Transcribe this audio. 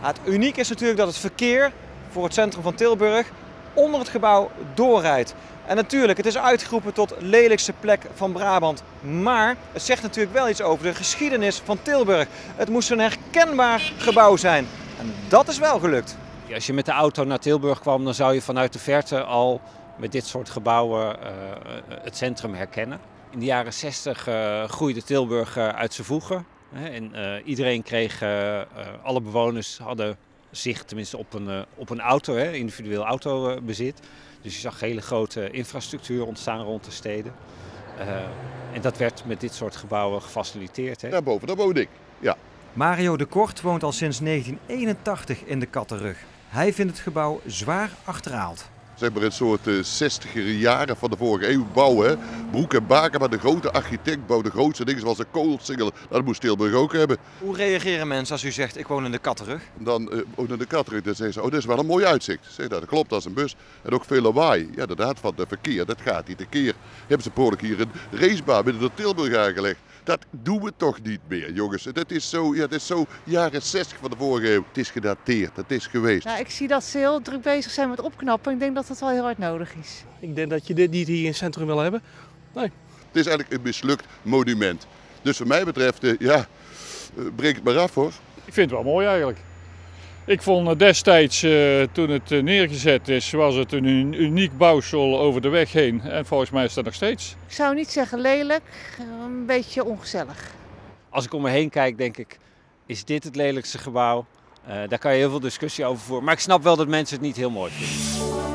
Het uniek is natuurlijk dat het verkeer voor het centrum van Tilburg onder het gebouw doorrijdt. En natuurlijk, het is uitgeroepen tot lelijkste plek van Brabant. Maar het zegt natuurlijk wel iets over de geschiedenis van Tilburg. Het moest een herkenbaar gebouw zijn. En dat is wel gelukt. Als je met de auto naar Tilburg kwam, dan zou je vanuit de verte al met dit soort gebouwen uh, het centrum herkennen. In de jaren 60 uh, groeide Tilburg uit zijn voegen. Hè, en iedereen kreeg, alle bewoners hadden zicht tenminste op een, op een auto, hè, individueel autobezit. Dus je zag hele grote infrastructuur ontstaan rond de steden. en dat werd met dit soort gebouwen gefaciliteerd. Hè. Daarboven, daar woon ik. Ja. Mario de Kort woont al sinds 1981 in de Kattenrug. Hij vindt het gebouw zwaar achterhaald zeg maar een soort uh, 60er jaren van de vorige eeuw bouwen. Broek en Baken, maar de grote architect bouwde de grootste dingen zoals een koolsingel. Dat moest Tilburg ook hebben. Hoe reageren mensen als u zegt ik woon in de Kattenrug? Dan uh, woon in de Kattenrug, dan zeggen ze, oh dat is wel een mooi uitzicht. Zeg, dat klopt, dat is een bus. En ook veel lawaai. Ja, inderdaad, van het verkeer, dat gaat niet een keer. Hebben ze per hier een racebaan binnen de Tilburg aangelegd. Dat doen we toch niet meer, jongens. Dat is zo, ja, dat is zo jaren 60 van de vorige eeuw. Het is gedateerd, het is geweest. Nou, ik zie dat ze heel druk bezig zijn met opknappen. Ik denk dat dat wel heel hard nodig is. Ik denk dat je dit niet hier in het centrum wil hebben. Nee. Het is eigenlijk een mislukt monument. Dus wat mij betreft, eh, ja, eh, breek het maar af hoor. Ik vind het wel mooi eigenlijk. Ik vond destijds, uh, toen het neergezet is, was het een uniek bouwsel over de weg heen. En volgens mij is dat nog steeds. Ik zou niet zeggen lelijk, een beetje ongezellig. Als ik om me heen kijk, denk ik, is dit het lelijkste gebouw? Uh, daar kan je heel veel discussie over voeren. Maar ik snap wel dat mensen het niet heel mooi vinden.